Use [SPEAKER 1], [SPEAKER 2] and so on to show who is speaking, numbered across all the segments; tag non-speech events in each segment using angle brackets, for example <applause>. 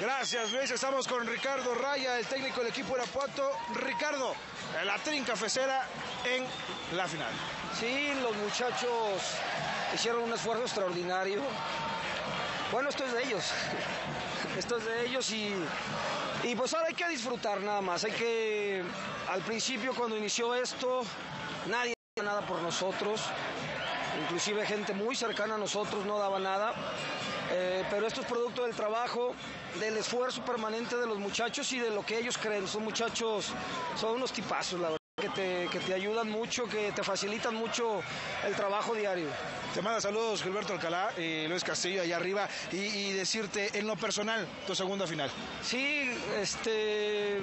[SPEAKER 1] Gracias, Luis. Estamos con Ricardo Raya, el técnico del equipo Irapuato. Ricardo, la trinca fecera en la final.
[SPEAKER 2] Sí, los muchachos hicieron un esfuerzo extraordinario. Bueno, esto es de ellos. <laughs> Esto es de ellos y, y pues ahora hay que disfrutar nada más. Hay que, al principio cuando inició esto, nadie nada por nosotros. Inclusive gente muy cercana a nosotros no daba nada. Eh, pero esto es producto del trabajo, del esfuerzo permanente de los muchachos y de lo que ellos creen. Son muchachos, son unos tipazos, la verdad. Que te, que te ayudan mucho, que te facilitan mucho el trabajo diario.
[SPEAKER 1] Te manda saludos Gilberto Alcalá y Luis Castillo allá arriba y, y, decirte en lo personal tu segunda final.
[SPEAKER 2] Sí, este,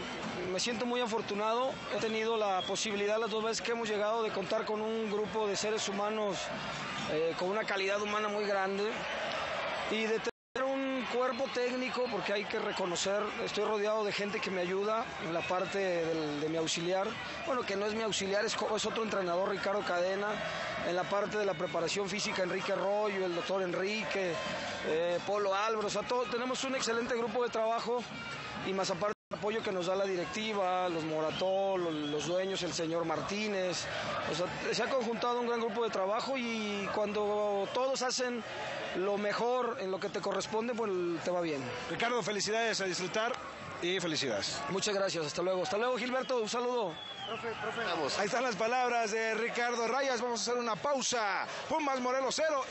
[SPEAKER 2] me siento muy afortunado. He tenido la posibilidad las dos veces que hemos llegado de contar con un grupo de seres humanos eh, con una calidad humana muy grande y de cuerpo técnico, porque hay que reconocer, estoy rodeado de gente que me ayuda en la parte del, de mi auxiliar, bueno, que no es mi auxiliar, es, otro entrenador, Ricardo Cadena, en la parte de la preparación física, Enrique Arroyo, el doctor Enrique, eh, Polo Álvaro, o sea, todo, tenemos un excelente grupo de trabajo y más aparte el apoyo que nos da la directiva, los Morató, los, los, dueños, el señor Martínez. O sea, se ha conjuntado un gran grupo de trabajo y cuando todos hacen lo mejor en lo que te corresponde, pues te va bien.
[SPEAKER 1] Ricardo, felicidades a disfrutar y felicidades.
[SPEAKER 2] Muchas gracias, hasta luego. Hasta luego, Gilberto, un saludo.
[SPEAKER 1] Profe, profe. Vamos. Ahí están las palabras de Ricardo Rayas. Vamos a hacer una pausa. Pumas Morelos 0.